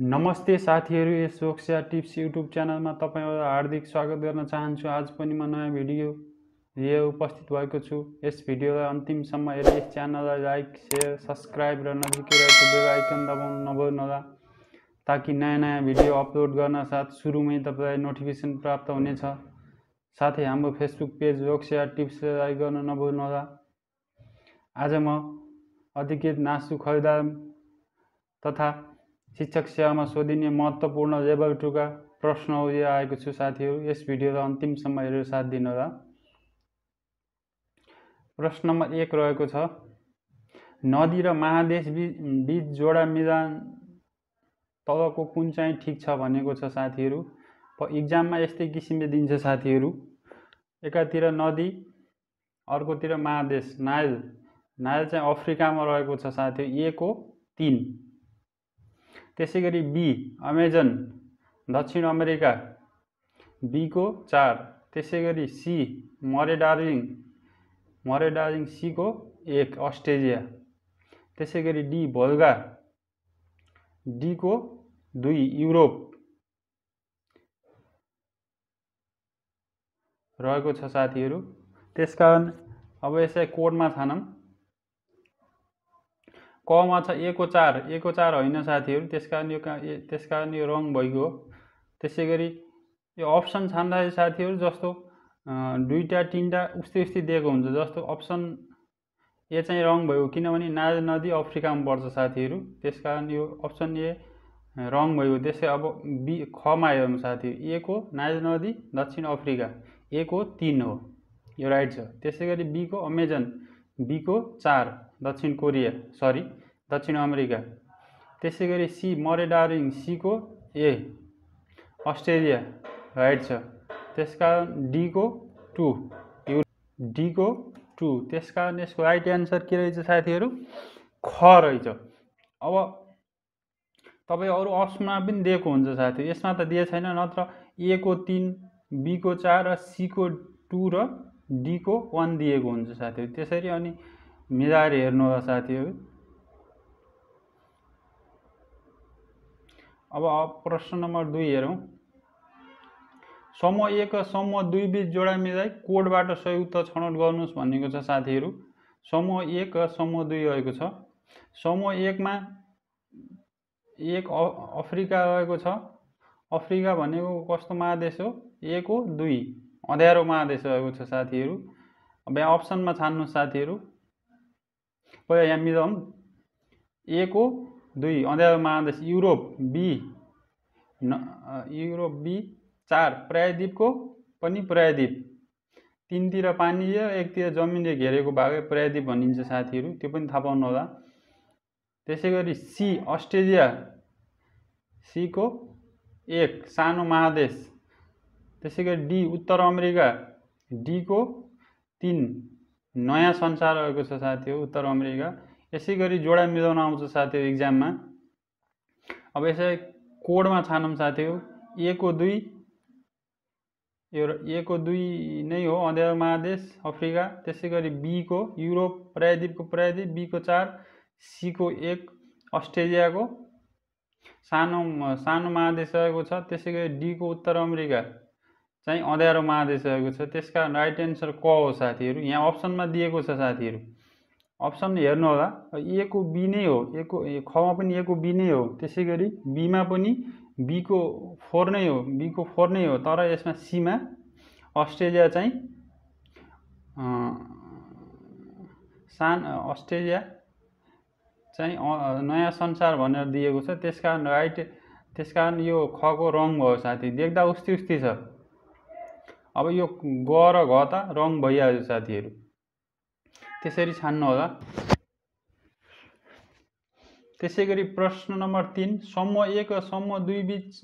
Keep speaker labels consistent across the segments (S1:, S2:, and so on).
S1: नमस्ते साथीहरू यस सोक्सिया tips YouTube च्यानलमा तपाईँहरूलाई हार्दिक स्वागत गर्न चाहन्छु। आज पनि म नयाँ भिडियो लिएर उपस्थित भएको छु। यस भिडियोलाई अन्तिमसम्म हेरेर यस च्यानललाई लाइक सेयर सब्सक्राइब र नजिकै रहेको बेल आइकन दबाउनु नभुल्नुहोला ताकि नयाँ नयाँ भिडियो अपलोड गर्न साथ सुरुमै तपाईँलाई नोटिफिकेसन प्राप्त हुनेछ। साथै हाम्रो फेसबुक पेज रोक्सिया टिप्सलाई लाइक गर्न नभुल्नुहोला। आज म अधिकृत नासु खरिदार तथा शिक्षक सेवामा सोधिने महत्त्वपूर्ण लेभल टूका प्रश्नहरू लिएर आएको छु साथीहरू यस भिडियोलाई अन्तिमसम्म हेरेर साथ दिनुहोला प्रश्न नम्बर एक रहेको छ नदी र महादेश बिच बिच जोडा मिलान तलको कुन चाहिँ ठिक छ भनेको छ साथीहरू? इक्जाममा यस्तै किसिमले दिन्छ साथीहरू। एकातिर नदी अर्कोतिर महादेश। नाइल नाइल चाहिँ अफ्रिकामा रहेको छ साथीहरू ए को तिन। त्यसै गरी बी अमेजन दक्षिण अमेरिका बीको चार त्यसै गरी सी मरे दार्जिलिङ मरे दार्जिलिङ सीको एक अस्ट्रेलिया त्यसै गरी डी भोल्गा डीको दुई युरोप रहेको छ साथीहरू। त्यसकारण अब यसलाई कोडमा छानौँ। कमा छ एको चार एको चार होइन साथीहरू। त्यस कारण यो त्यस कारण यो रङ भइगयो। त्यसै गरी यो अप्सन छान्दाखेरि साथीहरू जस्तो दुईवटा तिनवटा उस्तै उस्तै दिएको हुन्छ जस्तो अप्सन ए चाहिँ रङ भयो। किनभने नाज नदी अफ्रिकामा पर्छ साथीहरू। त्यस कारण यो अप्सन ए रङ भयो। त्यसै अब बी खमा हेरौँ साथीहरू ए को नाज नदी दक्षिण अफ्रिका ए को तिन हो। यो राइट छ। त्यसै गरी बीको अमेजन बीको चार दक्षिण कोरिया सरी। दक्षिण अमेरिका। त्यसै गरी सी मरेडारिङ सीको ए अस्ट्रेलिया राइट छ। त्यस कारण डीको टु यो डीको टु। त्यस कारण यसको राइट एन्सर के रहेछ साथीहरू? ख रहेछ। अब तपाईँ अरू अप्सनमा पनि दिएको हुन्छ साथी। यसमा त दिएको छैन नत्र ए को तिन बीको चार र सीको टू र डीको वान दिएको हुन्छ साथीहरू। त्यसरी अनि मिलाएर हेर्नु होला साथीहरू। अब प्रश्न नम्बर दुई हेरौँ। समूह एक र समूह दुई बिच जोडा मिलाइ कोडबाट उत्तर छनौट गर्नुहोस् भनेको छ साथीहरू। समूह एक र समूह दुई रहेको छ। समूह एकमा एक अफ्रिका रहेको छ। अफ्रिका भनेको कस्तो महादेश हो? एक हो दुई। अँध्यारो महादेश रहेको छ साथीहरू। अब यहाँ अप्सनमा छान्नु साथीहरू। पहिला यहाँ मिलाउँ ए को दुई अँध्यारो महादेश युरोप बी न युरोप बी चार प्रायद्वीपको पनि प्रायद्वीप। तिनतिर पानी र एकतिर जमिनले घेरेको भागै प्रायद्वीप भनिन्छ साथीहरू त्यो पनि थाहा पाउनु होला। त्यसै गरी सी अस्ट्रेलिया। सीको एक सानो महादेश। त्यसै गरी डी उत्तर अमेरिका। डीको तिन नयाँ संसार रहेको छ साथीहरू उत्तर अमेरिका। यसै गरी जोडा मिलाउन आउँछ साथीहरू इक्जाममा अब यसै कोडमा छानौँ साथीहरू ए को दुई यो ए को दुई नै हो अँध्यारो महादेश अफ्रिका त्यसै गरी बीको युरोप प्रायद्वीपको प्रायद्वीप बीको चार सीको एक अस्ट्रेलियाको सानो सानो महादेश रहेको छ त्यसै गरी डीको उत्तर अमेरिका चाहिँ अँध्यारो महादेश रहेको छ त्यस कारण राइट एन्सर क हो साथीहरू? यहाँ अप्सनमा दिएको छ साथीहरू। अप्सन हेर्नु होला ए को बी नै हो ए को खमा पनि ए को बी नै हो त्यसै गरी बीमा पनि बीको फोर नै हो बीको फोर नै हो तर यसमा सीमा अस्ट्रेलिया चाहिँ सान अस्ट्रेलिया चाहिँ नयाँ संसार भनेर दिएको छ त्यस कारण राइट त्यस कारण यो खको रङ भयो साथी देख्दा उस्तै उस्तै छ अब यो ग र घ त रङ भइहाल्यो साथीहरू त्यसरी छान्नु होला। त्यसै गरी प्रश्न नम्बर तिन समूह एक र समूह दुई बिच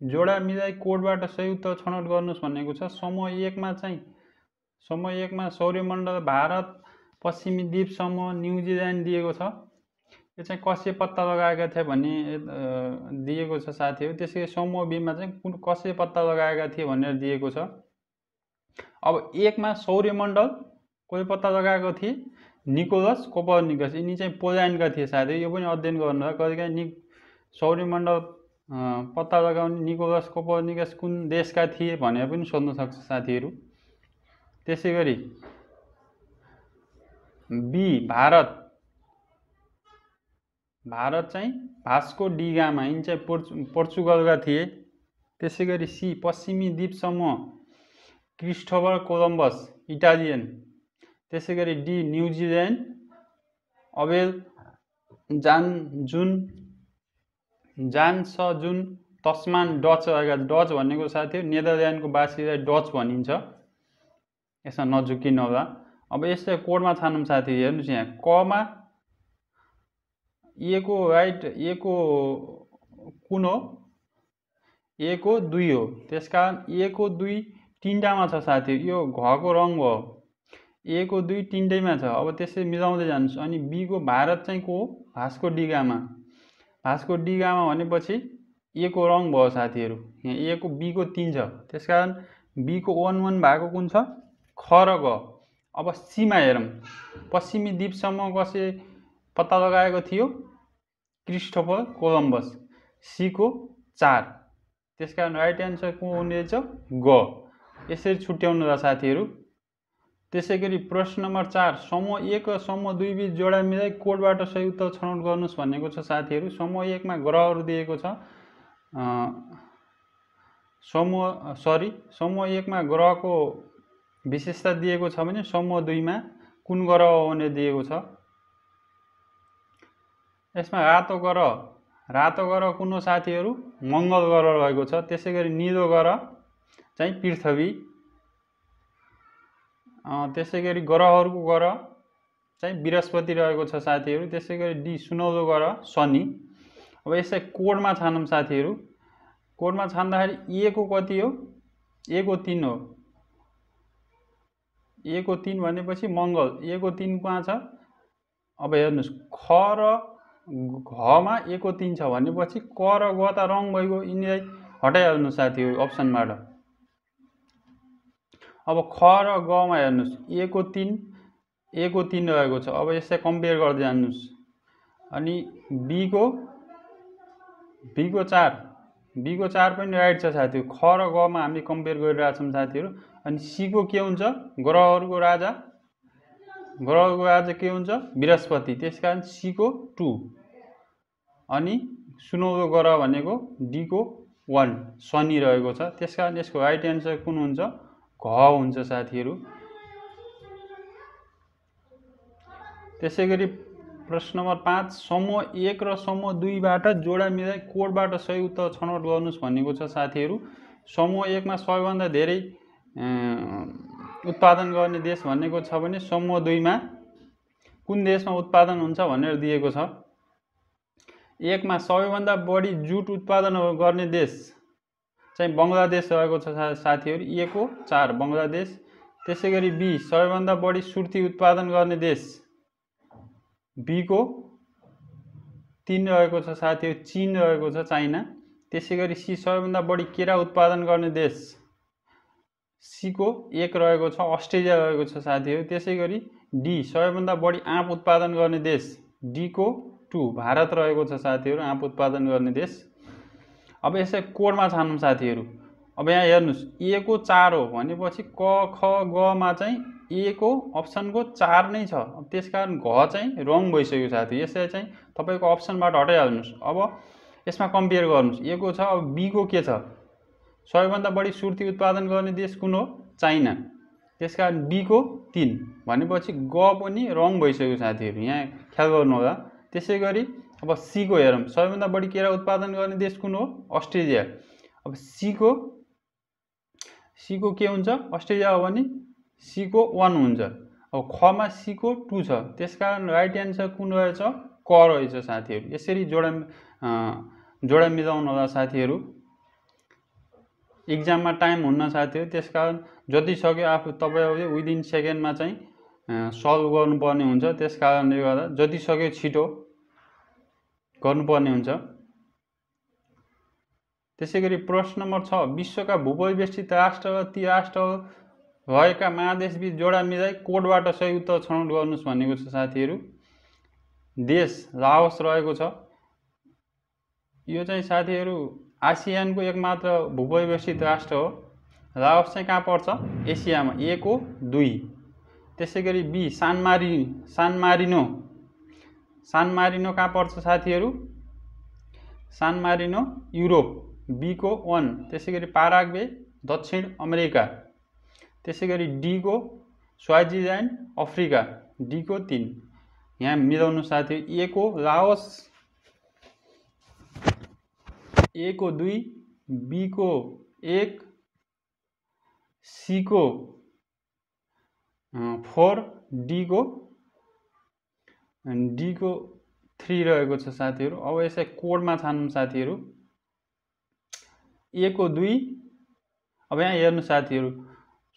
S1: जोडा मिलाइ कोडबाट उत्तर छनौट गर्नुहोस् भनेको छ। समूह एकमा चाहिँ समूह एकमा सौर्यमण्डल भारत पश्चिमी द्वीप समूह न्युजिल्यान्ड दिएको छ। यो चाहिँ कसले पत्ता लगाएका थिए भन्ने दिएको छ साथीहरू त्यसै समूह बिमा चाहिँ कुन कसले पत्ता लगाएका थिए भनेर दिएको छ। अब एकमा सौर्यमण्डल कोही पत्ता लगाएको थिए। निकोलस कोपरनिकस यिनी चाहिँ पोल्यान्डका थिए साथै यो पनि अध्ययन गर्नु कहिलेकाहीँ नि सौर्यमण्डल पत्ता लगाउने निकोलस कोपर्निकस कुन देशका थिए भनेर पनि सोध्न सक्छ साथीहरू। त्यसै गरी बी भारत। भारत चाहिँ भास्को डिगामा यिनी चाहिँ पोर्चु पोर्चुगलका थिए। त्यसै गरी सी पश्चिमी द्वीप समूह क्रिस्टोफर कोलम्बस इटालियन। त्यसै गरी डी न्युजिल्यान्ड अबेल जान जुन जान स जुन तस्मान डच डच भनेको साथी नेदरल्यान्डको बासीलाई डच भनिन्छ। यसमा नझुकिनु होला अब यस्तै कोडमा छानौँ साथी हेर्नुहोस् यहाँ। कमा एको राइट एको कुन हो? एको दुई हो। त्यस कारण एको दुई तिनवटामा छ साथी। यो घको रङ भयो। एको दुई तिनटैमा छ। अब त्यसै मिलाउँदै जानुहोस्। अनि बीको भारत चाहिँ को भास्को डिगामा भास्को डिगामा भनेपछि एको रङ भयो साथीहरू। यहाँ एको बीको तिन छ। त्यस कारण बीको वान वान भएको कुन छ? ख र ग। अब सीमा हेरौँ। पश्चिमी द्वीपसम्म कसै पत्ता लगाएको थियो? Christopher Columbus. सीको चार। त्यस कारण राइट एन्सर को हुने छ ग। यसरी छुट्याउनु र साथीहरू। त्यसै गरी प्रश्न नम्बर चार समूह एक र समूह दुई बिच जोडा मिलाइ कोडबाट उत्तर छनौट गर्नुहोस् भनेको छ साथीहरू। समूह एकमा ग्रहहरू दिएको छ। समूह सरी समूह एकमा ग्रहको विशेषता दिएको छ भने समूह दुईमा कुन ग्रह हुने दिएको छ। यसमा रातो ग्रह रातो ग्रह कुन हो साथीहरू? मङ्गल ग्रह रहेको छ। त्यसै गरी निलो ग्रह चाहिँ पृथ्वी। त्यसै गरी ग्रहहरूको ग्रह चाहिँ बृहस्पति रहेको छ साथीहरू त्यसै गरी डी सुनौलो ग्रह शनि। अब यसै कोडमा छानौँ साथीहरू। कोडमा छान्दाखेरि एको कति हो? एको तिन हो? एको तिन भनेपछि मङ्गल। एको तिन कहाँ छ? अब हेर्नुहोस् ख र घमा एको तिन छ भनेपछि क र ग त रङ भइगयो। यिनीलाई हटाइहाल्नु साथीहरू अप्सनबाट। अब ख र गमा हेर्नुहोस्। एको तिन एको तिन रहेको छ। अब यसलाई कम्पेयर गर्दै जानुहोस् अनि बीको बीको चार। बीको चार पनि राइट छ साथीहरू ख र गमा हामी कम्पेयर गरिरहेछौँ साथीहरू। अनि सीको के हुन्छ? ग्रहहरूको राजा। ग्रहको राजा के हुन्छ? बृहस्पति। त्यस कारण सीको टू। अनि सुनौलो ग्रह भनेको डीको वान। शनि रहेको छ। त्यस कारण यसको राइट एन्सर कुन हुन्छ? घ हुन्छ साथीहरू। त्यसै गरी प्रश्न नम्बर पाँच समूह एक र समूह दुईबाट जोडा मिलाइ कोडबाट सही उत्तर छनौट गर्नुहोस् भनेको छ साथीहरू। समूह एकमा सबैभन्दा धेरै उत्पादन गर्ने देश भनेको छ भने समूह दुईमा कुन देशमा उत्पादन हुन्छ भनेर दिएको छ। एकमा सबैभन्दा बढी जुट उत्पादन गर्ने देश चाहिँ बङ्गलादेश रहेको छ साथीहरू। एको चार बङ्गलादेश। त्यसै गरी बी सबैभन्दा बढी सुर्ती उत्पादन गर्ने देश। बीको तिन रहेको छ साथीहरू चिन रहेको छ चाइना। त्यसै गरी सी सबैभन्दा बढी केरा उत्पादन गर्ने देश। सीको एक रहेको छ अस्ट्रेलिया रहेको छ साथीहरू। त्यसै गरी डी सबैभन्दा बढी आँप उत्पादन गर्ने देश। डीको टू भारत रहेको छ साथीहरू आँप उत्पादन गर्ने देश। अब यसै कोडमा छानौँ साथीहरू। अब यहाँ हेर्नुहोस् एको चार हो भनेपछि क ख गमा चाहिँ एको अप्सनको चार नै छ। त्यस कारण घ चाहिँ रङ भइसक्यो साथी। यसलाई चाहिँ तपाईँको अप्सनबाट हटाइहाल्नुहोस्। अब यसमा कम्पेयर गर्नुहोस्। एको छ अब बीको के छ? सबैभन्दा बढी सुर्ती उत्पादन गर्ने देश कुन हो? चाइना। त्यस कारण बीको तिन। भनेपछि ग पनि रङ भइसक्यो साथीहरू। यहाँ ख्याल गर्नु होला त्यसै गरी अब सीको हेरौँ। सबैभन्दा बढी केरा उत्पादन गर्ने देश कुन हो? अस्ट्रेलिया। अब सीको सीको के हुन्छ? अस्ट्रेलिया हो भने सीको वान हुन्छ। अब खमा सीको टू छ। त्यस कारण राइट एन्सर कुन रहेछ? क रहेछ साथीहरू। यसरी जोडा जोडा मिलाउनु होला साथीहरू। इक्जाममा टाइम हुन्न साथीहरू। त्यस कारण जति सक्यो आफू तपाईँ विदिन सेकेन्डमा चाहिँ सल्भ गर्नुपर्ने हुन्छ। त्यस कारणले गर्दा जति सक्यो छिटो। गर्नुपर्ने हुन्छ। त्यसै गरी प्रश्न नम्बर छ विश्वका भूपरिवेष्टित राष्ट्र र ती राष्ट्र भएका महादेशबिच जोडा मिलाइ कोडबाट सही उत्तर छनौट गर्नुहोस् भनेको छ साथीहरू। देश लाओस रहेको छ। यो चाहिँ साथीहरू आसियानको एकमात्र भूपरिवेष्टित राष्ट्र हो। लाओस चाहिँ कहाँ पर्छ? एसियामा एको दुई। त्यसै गरी बी सानमारी सानमारिनो सानमारिनो कहाँ पर्छ साथीहरू? सानमारिनो युरोप बीको वान त्यसै गरी पाराग्वे दक्षिण अमेरिका त्यसै गरी डीको स्वाजिल्यान्ड अफ्रिका डीको तिन। यहाँ मिलाउनु साथी एको लाओस एको दुई बीको एक सीको फोर डीको डीको थ्री रहेको छ साथीहरू। अब यसलाई कोडमा छानौँ साथीहरू। एको दुई। अब यहाँ हेर्नु साथीहरू।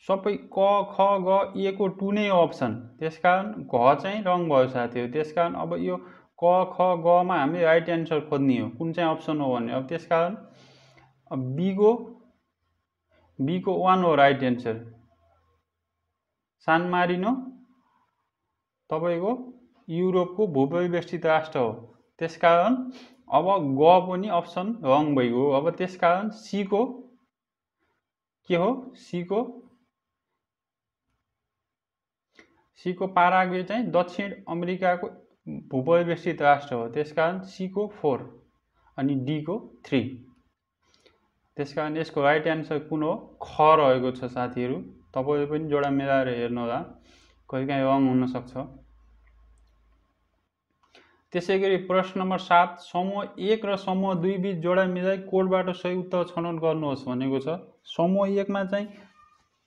S1: सबै क ख ग एको टु नै अप्सन त्यस कारण घ चाहिँ रङ भयो साथीहरू। त्यस कारण अब यो क ख गमा हामीले राइट एन्सर खोज्ने हो। कुन चाहिँ अप्सन हो भन्ने अब त्यस कारण अब बीको बीको वान हो राइट एन्सर सान मारिनो तपाईँको युरोपको भूपरिवेष्टित राष्ट्र हो। त्यस कारण अब ग पनि अप्सन रङ भइगयो अब त्यस कारण सीको के हो? सीको सीको पाराग्वे चाहिँ दक्षिण अमेरिकाको भूपरिवेष्टित राष्ट्र हो। त्यस कारण सीको फोर अनि डीको थ्री। त्यस कारण यसको राइट एन्सर कुन हो? ख रहेको छ साथीहरू। तपाईँले पनि जोडा मिलाएर हेर्नुहोला कहिलेकाहीँ रङ हुनसक्छ त्यसै गरी प्रश्न नम्बर सात समूह एक र समूह दुई बिच जोडा मिलाइ कोडबाट सही उत्तर छनौट गर्नुहोस् भनेको छ। समूह एकमा चाहिँ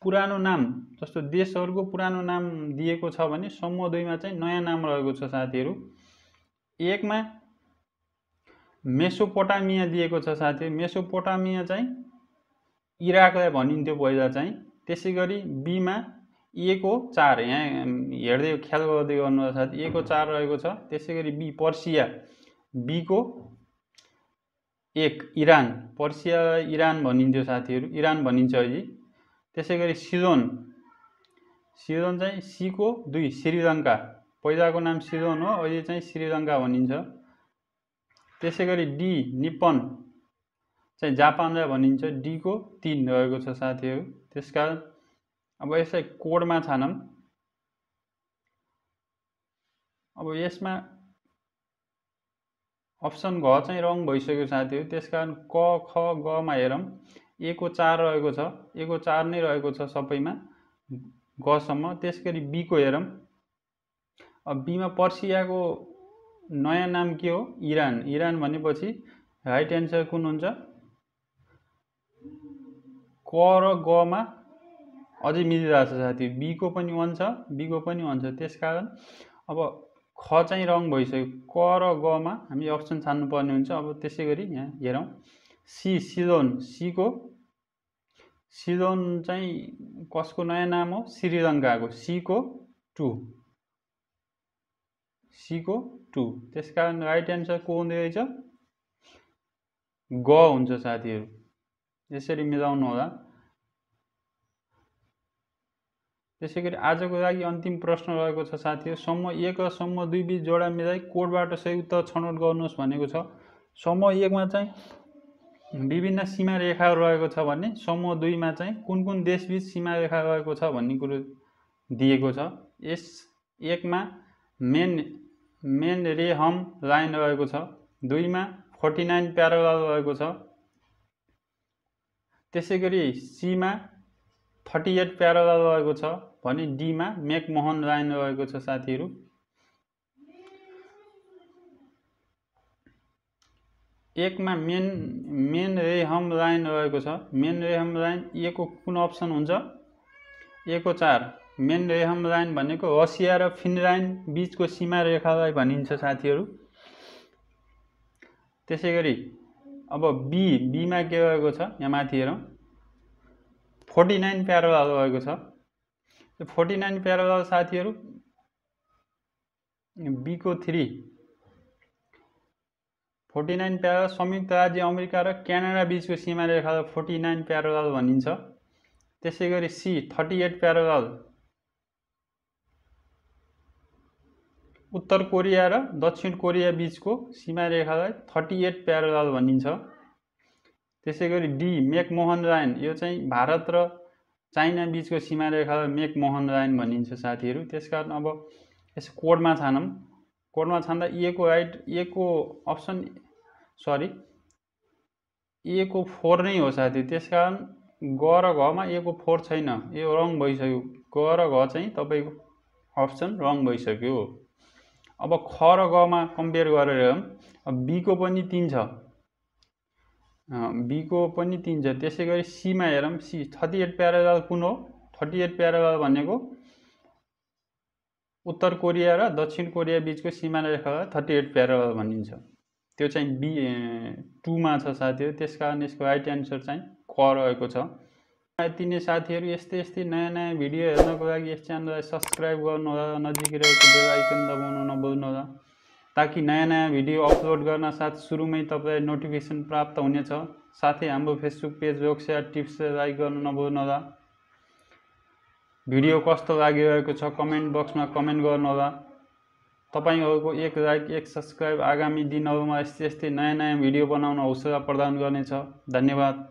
S1: पुरानो नाम जस्तो देशहरूको पुरानो नाम दिएको छ भने समूह दुईमा चाहिँ नयाँ नाम रहेको छ साथीहरू। एकमा मेसोपोटामिया दिएको छ साथी। मेसोपोटामिया चाहिँ इराकलाई भनिन्थ्यो पहिला चाहिँ। त्यसै गरी बीमा एको चार यहाँ हेर्दै ख्याल गर्दै गर्नु साथी एको चार रहेको छ त्यसै गरी बी पर्सिया। बीको एक इरान। पर्सिया इरान भनिन्थ्यो साथीहरू। इरान भनिन्छ अहिले। त्यसै गरी सिजोन। सिजोन चाहिँ सीको दुई श्रीलङ्का। पहिलाको नाम सिजोन हो अहिले चाहिँ श्रीलङ्का भनिन्छ। त्यसै गरी डी निपन चाहिँ जापानलाई भनिन्छ। डीको तिन रहेको छ साथीहरू। त्यस कारण अब यसलाई कोडमा छानौँ। अब यसमा अप्सन घ चाहिँ रङ भइसक्यो साथीहरू। त्यस कारण क ख गमा हेरौँ। एको चार रहेको छ। एको चार नै रहेको छ सबैमा गसम्म। त्यस गरी बीको हेरौँ। अब बीमा पर्सियाको नयाँ नाम के हो? इरान। इरान भनेपछि राइट एन्सर कुन हुन्छ? क र गमा अझै मिलिरहेको छ साथी। बीको पनि वान छ बीको पनि वान छ त्यस कारण अब ख चाहिँ रङ भइसक्यो। क र गमा हामी अप्सन छान्नुपर्ने हुन्छ। अब त्यसै गरी यहाँ हेरौँ। सी सिलोन। सीको सिलोन चाहिँ कसको नयाँ नाम हो? श्रीलङ्काको। सीको टु। सीको टु। त्यस कारण राइट एन्सर को हुँदो रहेछ? ग हुन्छ साथीहरू। यसरी मिलाउनु होला। त्यसै गरी आजको लागि अन्तिम प्रश्न रहेको छ साथीहरू समूह एक र समूह दुई बिच जोडा मिलाइ कोडबाट सही उत्तर छनौट गर्नुहोस् भनेको छ। समूह एकमा चाहिँ विभिन्न सीमा रेखाहरू रहेको छ भने समूह दुईमा चाहिँ कुन कुन देशबिच सीमा रेखा रहेको छ भन्ने कुरो दिएको छ। यस एकमा मेन मेन रे हम लाइन रहेको छ। दुईमा फोर्टी नाइन प्यारोल रहेको छ। त्यसै गरी सीमा थर्टी एट प्यारोल रहेको छ भने डीमा मेकमोहन लाइन रहेको छ साथीहरू। एकमा मेन मेन रेहम लाइन रहेको छ। मेन रेहम लाइन एको कुन अप्सन हुन्छ? एको चार। मेन रेहम लाइन भनेको रसिया र फिनल्यान्ड बिचको सीमा रेखालाई भनिन्छ साथीहरू। त्यसै गरी अब बी बीमा के रहेको छ? यहाँ माथि हेरौँ। फोर्टी नाइन प्यारोलाल रहेको छ। त्यो फोर्टी नाइन प्यारोलाल साथीहरू बीको थ्री। फोर्टी नाइन प्यारल संयुक्त राज्य अमेरिका र क्यानाडा बिचको सीमा रेखालाई फोर्टी नाइन प्यारल भनिन्छ। त्यसै गरी सी थर्टी एट प्यारल उत्तर कोरिया र दक्षिण कोरिया बिचको सीमा रेखालाई थर्टी एट प्यारल भनिन्छ। त्यसै गरी डी मेकमोहन लाइन यो चाहिँ भारत र चाइना बिचको सीमा रेखालाई मेकमोहन लाइन भनिन्छ साथीहरू। त्यस कारण अब यस कोडमा छानौँ। कोडमा छान्दा एको राइट एको अप्सन सरी एको फोर नै हो साथी। त्यस कारण ग र घमा एको फोर छैन। यो रङ भइसक्यो। ग र घ चाहिँ तपाईँको अप्सन रङ भइसक्यो। अब ख र गमा कम्पेयर गरेर अब बीको पनि तिन छ। बीको पनि तिन छ। त्यसै गरी सीमा हेरौँ। सी थर्टी एट प्याराल कुन हो? थर्टी एट प्याराल भनेको उत्तर कोरिया र दक्षिण कोरिया बिचको सीमा रेखालाई थर्टी एट प्याराल भनिन्छ। त्यो चाहिँ बी टूमा छ साथीहरू। त्यस कारण यसको राइट एन्सर चाहिँ क रहेको छ। यति नै साथीहरू यस्तै यस्तै नयाँ नयाँ भिडियो हेर्नको लागि यस च्यानललाई सब्सक्राइब गर्नुहोला। नजिकै रहेको बेल आइकन दबाउनु नभुल्नुहोला। ताकि नयाँ नयाँ भिडियो अपलोड गर्न साथ सुरुमै तपाईँलाई नोटिफिकेसन प्राप्त हुनेछ। साथै हाम्रो फेसबुक पेज रोक्सिया टिप्स लाइक गर्नु नभुल्नुहोला। भिडियो कस्तो लागिरहेको छ कमेन्ट बक्समा कमेन्ट गर्नुहोला। तपाईँहरूको एक लाइक एक सब्सक्राइब आगामी दिनहरूमा यस्तै यस्तै नयाँ नयाँ भिडियो बनाउन हौसला प्रदान गर्नेछ। धन्यवाद।